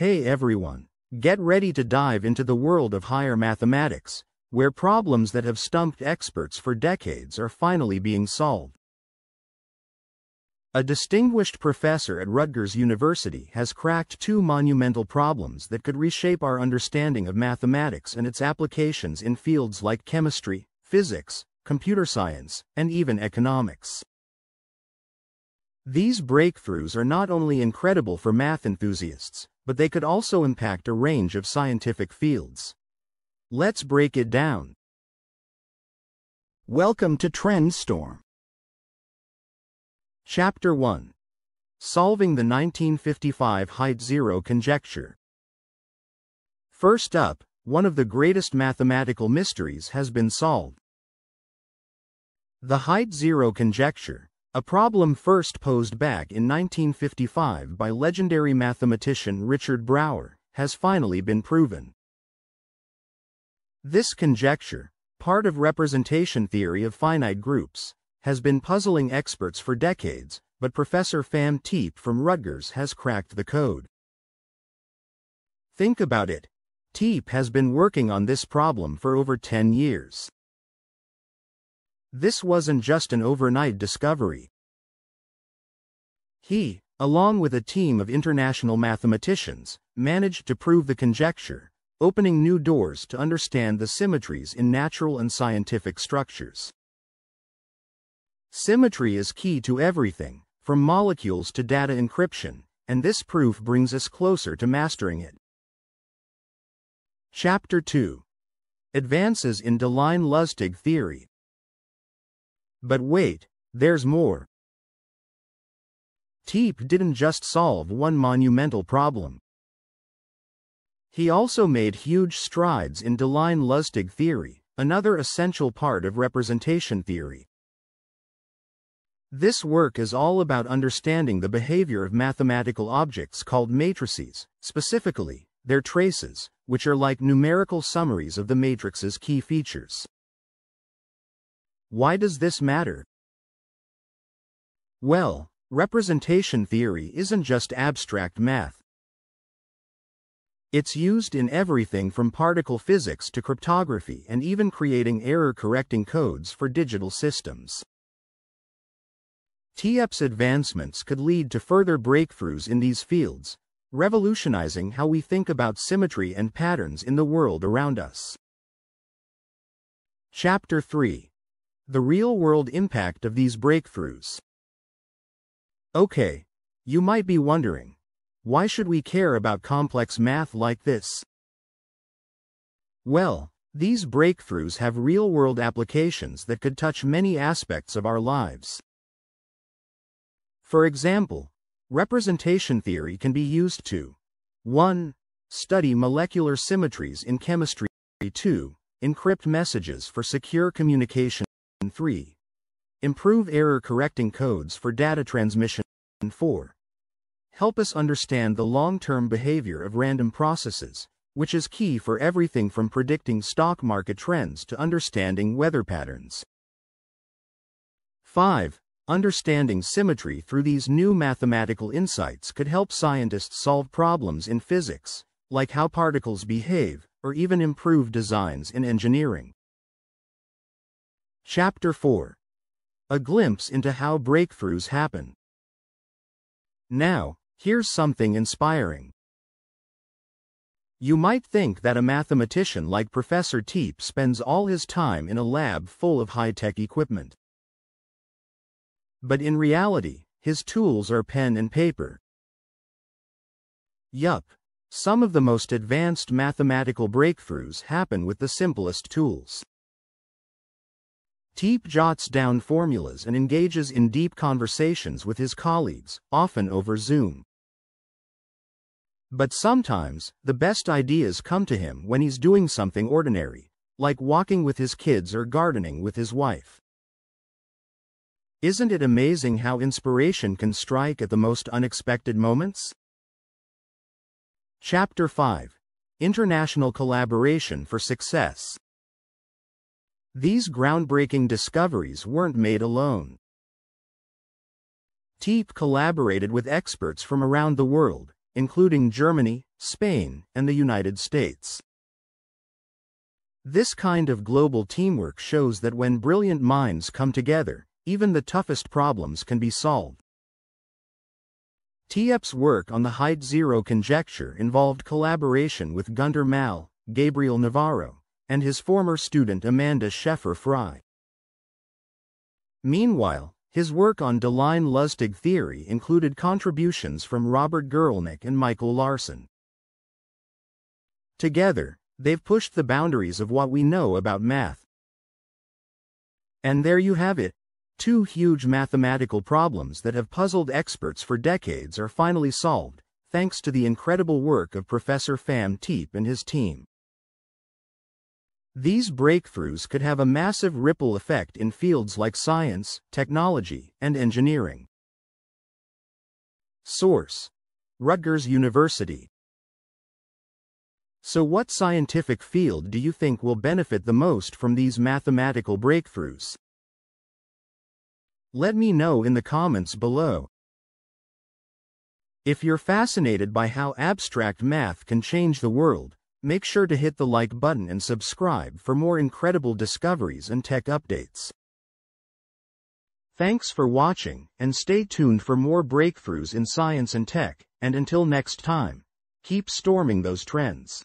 Hey everyone, get ready to dive into the world of higher mathematics, where problems that have stumped experts for decades are finally being solved. A distinguished professor at Rutgers University has cracked two monumental problems that could reshape our understanding of mathematics and its applications in fields like chemistry, physics, computer science, and even economics. These breakthroughs are not only incredible for math enthusiasts, but they could also impact a range of scientific fields. Let's break it down. Welcome to Trendstorm. Chapter 1 Solving the 1955 Height Zero Conjecture. First up, one of the greatest mathematical mysteries has been solved. The Height Zero Conjecture, a problem first posed back in 1955 by legendary mathematician Richard Brauer, has finally been proven. This conjecture, part of representation theory of finite groups, has been puzzling experts for decades, but Professor Pham Tiep from Rutgers has cracked the code. Think about it. Tiep has been working on this problem for over 10 years. This wasn't just an overnight discovery. He, along with a team of international mathematicians, managed to prove the conjecture, opening new doors to understand the symmetries in natural and scientific structures. Symmetry is key to everything, from molecules to data encryption, and this proof brings us closer to mastering it. Chapter 2 Advances in Deligne-Lusztig Theory But wait, there's more. Tiep didn't just solve one monumental problem. He also made huge strides in Deligne-Lusztig theory, another essential part of representation theory. This work is all about understanding the behavior of mathematical objects called matrices, specifically, their traces, which are like numerical summaries of the matrix's key features. Why does this matter? Well, representation theory isn't just abstract math. It's used in everything from particle physics to cryptography and even creating error-correcting codes for digital systems. Tiep's advancements could lead to further breakthroughs in these fields, revolutionizing how we think about symmetry and patterns in the world around us. Chapter 3 The Real-World Impact of These Breakthroughs Okay, you might be wondering, why should we care about complex math like this? Well, these breakthroughs have real-world applications that could touch many aspects of our lives. For example, representation theory can be used to 1. Study molecular symmetries in chemistry 2. Encrypt messages for secure communication 3. Improve error-correcting codes for data transmission 4. Help us understand the long-term behavior of random processes, which is key for everything from predicting stock market trends to understanding weather patterns. 5. Understanding symmetry through these new mathematical insights could help scientists solve problems in physics, like how particles behave, or even improve designs in engineering. Chapter 4 A glimpse into how breakthroughs happen. Now, here's something inspiring. You might think that a mathematician like Professor Tiep spends all his time in a lab full of high-tech equipment. But in reality, his tools are pen and paper. Yup, some of the most advanced mathematical breakthroughs happen with the simplest tools. Tiep jots down formulas and engages in deep conversations with his colleagues, often over Zoom. But sometimes, the best ideas come to him when he's doing something ordinary, like walking with his kids or gardening with his wife. Isn't it amazing how inspiration can strike at the most unexpected moments? Chapter 5 International Collaboration for Success These groundbreaking discoveries weren't made alone. Tiep collaborated with experts from around the world, including Germany, Spain, and the United States. This kind of global teamwork shows that when brilliant minds come together, even the toughest problems can be solved. Tiep's work on the height zero conjecture involved collaboration with Gunter Malle, Gabriel Navarro, and his former student Amanda Schaeffer Fry. Meanwhile, his work on Deligne-Lusztig theory included contributions from Robert Guralnick and Michael Larsen. Together, they've pushed the boundaries of what we know about math. And there you have it. Two huge mathematical problems that have puzzled experts for decades are finally solved, thanks to the incredible work of Professor Pham Tiep and his team. These breakthroughs could have a massive ripple effect in fields like science, technology, and engineering. Source Rutgers University. So, what scientific field do you think will benefit the most from these mathematical breakthroughs? Let me know in the comments below. If you're fascinated by how abstract math can change the world, make sure to hit the like button and subscribe for more incredible discoveries and tech updates. Thanks for watching, and stay tuned for more breakthroughs in science and tech, and until next time, keep storming those trends.